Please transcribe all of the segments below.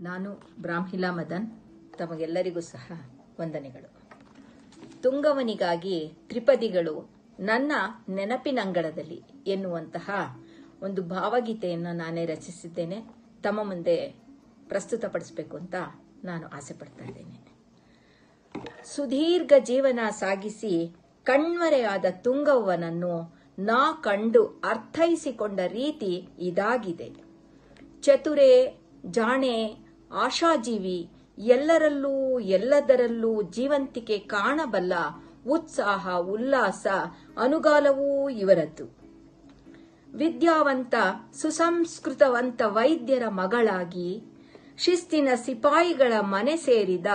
ನಾನು ಬ್ರಾಹ್ಮಿಲಾ ಮದನ್, ತಮಗೆಲ್ಲರಿಗೂ ಸಹ ವಂದನೆಗಳು. ತುಂಗವನಿಗಾಗಿ ತ್ರಿಪದಿಗಳು ನನ್ನ ನೆನಪಿನಂಗಳದಲ್ಲಿ ಎನ್ನುವಂತಹ ಒಂದು ಭಾವಗೀತೆಯನ್ನು ನಾನೇ ರಚಿಸಿದ್ದೇನೆ. ತಮ್ಮ ಮುಂದೆ ಪ್ರಸ್ತುತಪಡಿಸಬೇಕು ಅಂತ ನಾನು ಆಸೆ ಪಡ್ತಾ ಇದ್ದೇನೆ. ಸುದೀರ್ಘ ಜೀವನ ಸಾಗಿಸಿ ಕಣ್ಮರೆಯಾದ ತುಂಗವ್ವನನ್ನು ನಾ ಕಂಡು ಅರ್ಥೈಸಿಕೊಂಡ ರೀತಿ ಇದಾಗಿದೆ. ಚತುರೆ, ಜಾಣೆ ಆಶಾಜೀವಿ, ಎಲ್ಲರಲ್ಲೂ ಎಲ್ಲದರಲ್ಲೂ ಜೀವಂತಿಕೆ ಕಾಣಬಲ್ಲ ಉತ್ಸಾಹ, ಉಲ್ಲಾಸ, ಅನುಗಾಲವೂ ಇವರದ್ದು. ವಿದ್ಯಾವಂತ, ಸುಸಂಸ್ಕೃತವಂತ ವೈದ್ಯರ ಮಗಳಾಗಿ ಶಿಸ್ತಿನ ಸಿಪಾಯಿಗಳ ಮನೆ ಸೇರಿದ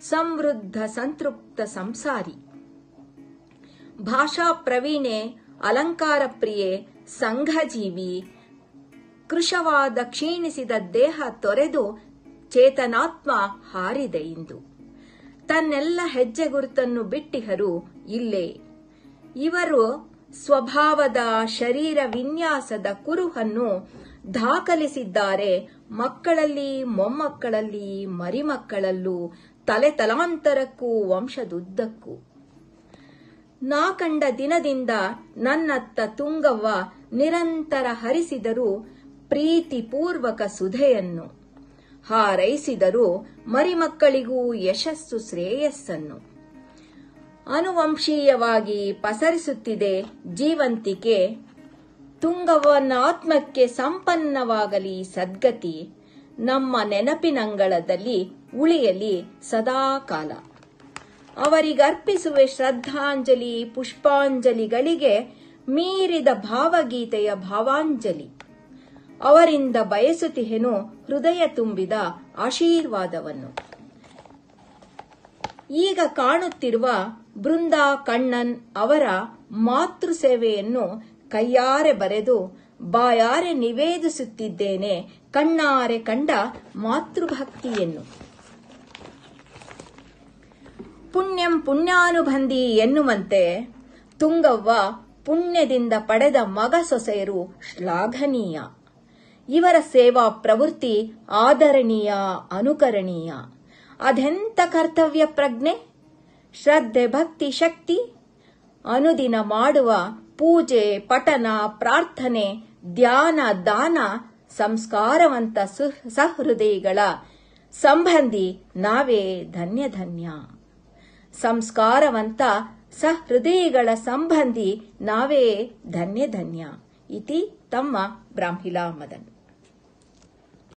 ಸಮೃದ್ಧ ಸಂತೃಪ್ತ ಸಂಸಾರಿ. ಭಾಷಾ ಪ್ರವೀಣೆ, ಅಲಂಕಾರ ಪ್ರಿಯೆ, ಸಂಘಜೀವಿ, ಕೃಶವಾದ ಕ್ಷೀಣಿಸಿದ ದೇಹ ತೊರೆದು ಚೇತನಾತ್ಮ ಹಾರಿದೆ ಇಂದು. ತನ್ನೆಲ್ಲ ಹೆಜ್ಜೆ ಗುರುತನ್ನು ಬಿಟ್ಟಿಹರು ಇಲ್ಲೇ. ಇವರು ಸ್ವಭಾವದ ಶರೀರ ವಿನ್ಯಾಸದ ಕುರುಹನ್ನು ದಾಖಲಿಸಿದ್ದಾರೆ ಮಕ್ಕಳಲ್ಲಿ ಮೊಮ್ಮಕ್ಕಳಲ್ಲಿ ಮರಿಮಕ್ಕಳಲ್ಲೂ ತಲೆ ತಲಾಂತರಕ್ಕೂ ವಂಶದುದ್ದಕ್ಕೂ. ನಾ ಕಂಡ ದಿನದಿಂದ ನನ್ನತ್ತ ತುಂಗವ್ವ ನಿರಂತರ ಹರಿಸಿದರು ಪ್ರೀತಿಪೂರ್ವಕ ಸುಧೆಯನ್ನು. ಹಾರೈಸಿದರು ಮರಿಮಕ್ಕಳಿಗೂ ಯಶಸ್ಸು ಶ್ರೇಯಸ್ಸನ್ನು. ಅನುವಂಶೀಯವಾಗಿ ಪಸರಿಸುತ್ತಿದೆ ಜೀವಂತಿಕೆ. ತುಂಗವನಾತ್ಮಕ್ಕೆ ಸಂಪನ್ನವಾಗಲಿ ಸದ್ಗತಿ. ನಮ್ಮ ನೆನಪಿನಂಗಳದಲ್ಲಿ ಉಳಿಯಲಿ ಸದಾಕಾಲ. ಅವರಿಗರ್ಪಿಸುವೆ ಶ್ರದ್ಧಾಂಜಲಿ, ಪುಷ್ಪಾಂಜಲಿಗಳಿಗೆ ಮೀರಿದ ಭಾವಗೀತೆಯ ಭಾವಾಂಜಲಿ. ಅವರಿಂದ ಬಯಸುತ್ತಿಹೆನು ಹೃದಯ ತುಂಬಿದ ಆಶೀರ್ವಾದವನ್ನು. ಈಗ ಕಾಣುತ್ತಿರುವ ಬೃಂದಾ ಕಣ್ಣನ್ ಅವರ ಮಾತೃ ಸೇವೆಯನ್ನು ಕೈಯಾರೆ ಬರೆದು ಬಾಯಾರೆ ನಿವೇದಿಸುತ್ತಿದ್ದೇನೆ ಕಣ್ಣಾರೆ ಕಂಡ ಮಾತೃಭಕ್ತಿಯನ್ನು. ಪುಣ್ಯಂ ಪುಣ್ಯಾನುಬಂಧಿ ಎನ್ನುವಂತೆ ತುಂಗವ್ವ ಪುಣ್ಯದಿಂದ ಪಡೆದ ಮಗ ಸೊಸೆಯರು ಶ್ಲಾಘನೀಯ. ಇವರ ಸೇವಾ ಪ್ರವೃತ್ತಿ ಆದರಣೀಯ, ಅನುಕರಣೀಯ. ಅದೆಂತ ಕರ್ತವ್ಯ ಪ್ರಜ್ಞೆ? ಶ್ರದ್ಧೆ, ಭಕ್ತಿ, ಶಕ್ತಿ. ಅನುದಿನ ಮಾಡುವ ಪೂಜೆ, ಪಠನ, ಪ್ರಾರ್ಥನೆ, ಧ್ಯಾನ, ದಾನ, ಸಂಸ್ಕಾರವಂತ ಸಹೃದಯಿಗಳ ಸಂಬಂಧಿ ನಾವೇ ಧನ್ಯ ಧನ್ಯ. ಸಂಸ್ಕಾರವಂತ ಸಹೃದಯಿಗಳ ಸಂಬಂಧಿ ನಾವೇ ಧನ್ಯ ಧನ್ಯ. ಇತಿ ತಮ್ಮ ಬ್ರಾಹ್ಮಿಲಾ ಮದನ್.